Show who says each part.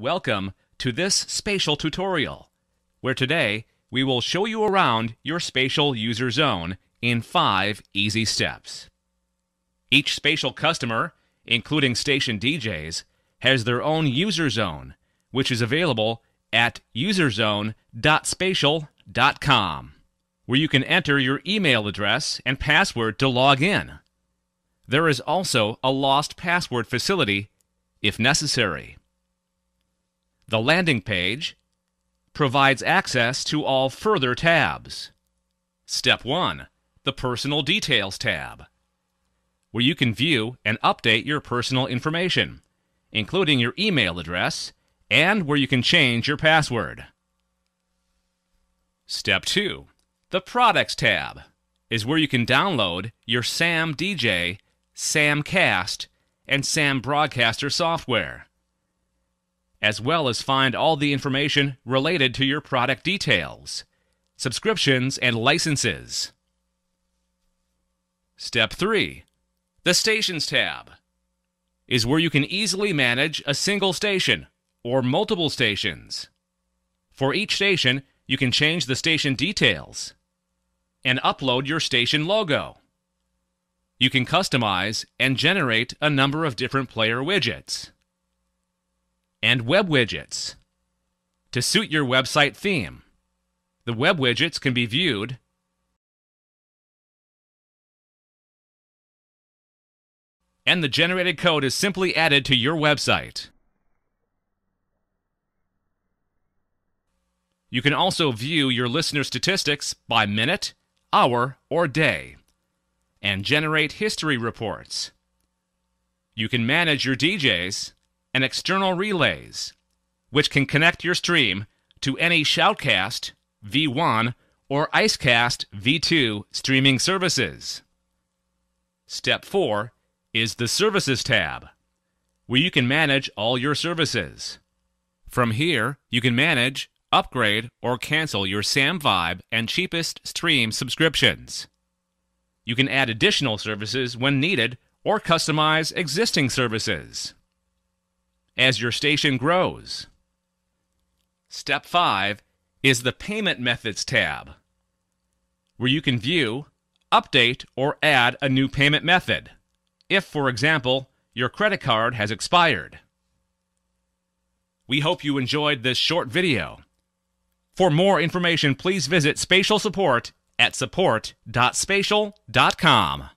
Speaker 1: Welcome to this Spacial tutorial, where today we will show you around your Spacial user zone in five easy steps. Each Spacial customer, including station DJs, has their own user zone, which is available at userzone.spacial.com, where you can enter your email address and password to log in. There is also a lost password facility if necessary. The landing page provides access to all further tabs. Step 1 The Personal Details tab, where you can view and update your personal information, including your email address, and where you can change your password. Step 2 The Products tab is where you can download your SAM DJ, SAM Cast, and SAM Broadcaster software as well as find all the information related to your product details, subscriptions, and licenses. Step 3 The Stations tab is where you can easily manage a single station or multiple stations. For each station, you can change the station details and upload your station logo. You can customize and generate a number of different player widgets and web widgets to suit your website theme. The web widgets can be viewed and the generated code is simply added to your website. You can also view your listener statistics by minute, hour, or day, and generate history reports. You can manage your DJs and external relays, which can connect your stream to any Shoutcast V1 or Icecast V2 streaming services. Step 4 is the Services tab, where you can manage all your services. From here, you can manage, upgrade, or cancel your Sam Vibe and cheapest stream subscriptions. You can add additional services when needed or customize existing services as your station grows. Step 5 is the Payment Methods tab, where you can view, update, or add a new payment method, if, for example, your credit card has expired. We hope you enjoyed this short video. For more information, please visit Spacial Support at support.spacial.com.